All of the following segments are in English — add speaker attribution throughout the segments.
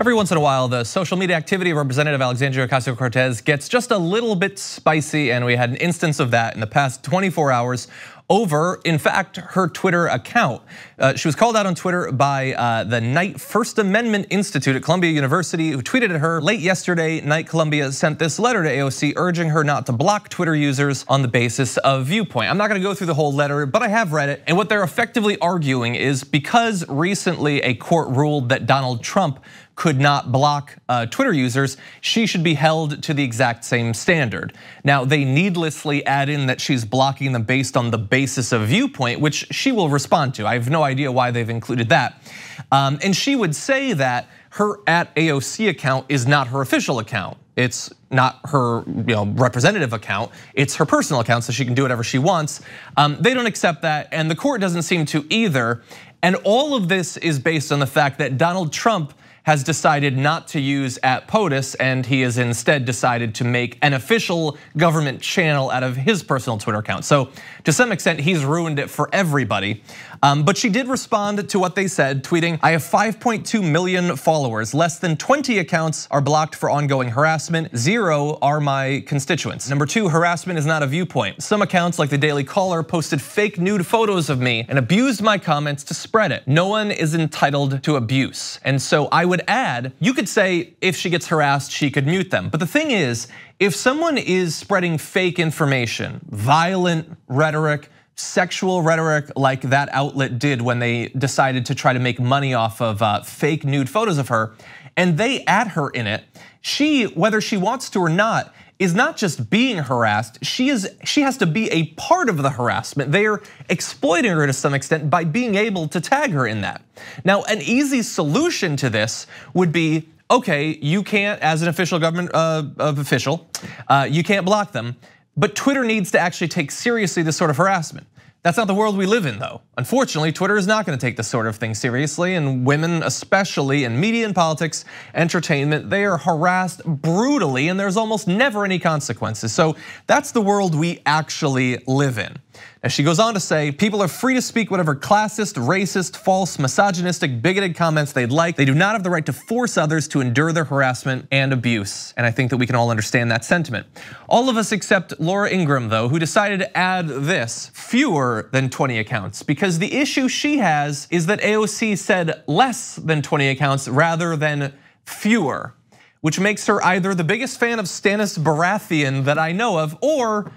Speaker 1: Every once in a while, the social media activity of Representative Alexandria Ocasio-Cortez gets just a little bit spicy, and we had an instance of that in the past 24 hours over, in fact, her Twitter account. Uh, she was called out on Twitter by uh, the Knight First Amendment Institute at Columbia University, who tweeted at her late yesterday. Knight Columbia sent this letter to AOC urging her not to block Twitter users on the basis of viewpoint. I'm not gonna go through the whole letter, but I have read it. And what they're effectively arguing is because recently a court ruled that Donald Trump could not block uh, Twitter users, she should be held to the exact same standard. Now, they needlessly add in that she's blocking them based on the basis of viewpoint, which she will respond to. I have no idea why they've included that. Um, and she would say that her at AOC account is not her official account. It's not her you know, representative account, it's her personal account, so she can do whatever she wants. Um, they don't accept that, and the court doesn't seem to either. And all of this is based on the fact that Donald Trump has decided not to use at POTUS and he has instead decided to make an official government channel out of his personal Twitter account. So to some extent, he's ruined it for everybody. Um, but she did respond to what they said, tweeting, I have 5.2 million followers. Less than 20 accounts are blocked for ongoing harassment. Zero are my constituents. Number two, harassment is not a viewpoint. Some accounts like the Daily Caller posted fake nude photos of me and abused my comments to spread it. No one is entitled to abuse. And so I would add, you could say if she gets harassed, she could mute them. But the thing is, if someone is spreading fake information, violent rhetoric, sexual rhetoric like that outlet did when they decided to try to make money off of uh, fake nude photos of her, and they add her in it, she, whether she wants to or not, is not just being harassed, she is she has to be a part of the harassment. They are exploiting her to some extent by being able to tag her in that. Now, an easy solution to this would be okay, you can't, as an official government uh, of official, uh, you can't block them, but Twitter needs to actually take seriously this sort of harassment. That's not the world we live in though. Unfortunately, Twitter is not gonna take this sort of thing seriously and women, especially in media and politics, entertainment, they are harassed brutally and there's almost never any consequences. So that's the world we actually live in. As she goes on to say, people are free to speak whatever classist, racist, false, misogynistic, bigoted comments they'd like. They do not have the right to force others to endure their harassment and abuse. And I think that we can all understand that sentiment. All of us except Laura Ingraham, though, who decided to add this fewer than 20 accounts. Because the issue she has is that AOC said less than 20 accounts rather than fewer, which makes her either the biggest fan of Stannis Baratheon that I know of, or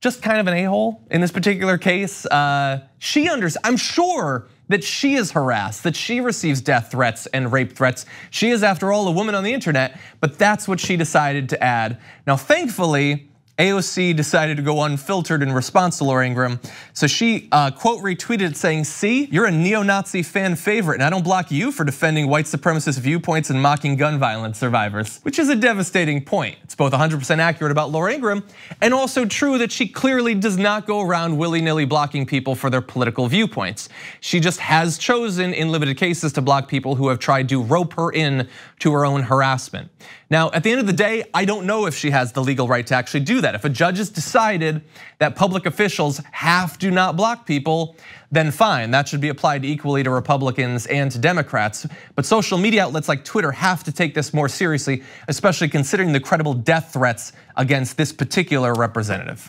Speaker 1: just kind of an a-hole in this particular case. Uh, she understands, I'm sure that she is harassed, that she receives death threats and rape threats. She is, after all, a woman on the internet, but that's what she decided to add. Now, thankfully, AOC decided to go unfiltered in response to Laura Ingraham. So she uh, quote retweeted saying, see, you're a neo-Nazi fan favorite and I don't block you for defending white supremacist viewpoints and mocking gun violence survivors, which is a devastating point. It's both 100% accurate about Laura Ingraham and also true that she clearly does not go around willy-nilly blocking people for their political viewpoints. She just has chosen in limited cases to block people who have tried to rope her in to her own harassment. Now, at the end of the day, I don't know if she has the legal right to actually do that. If a judge has decided that public officials have to not block people, then fine, that should be applied equally to Republicans and to Democrats. But social media outlets like Twitter have to take this more seriously, especially considering the credible death threats against this particular representative.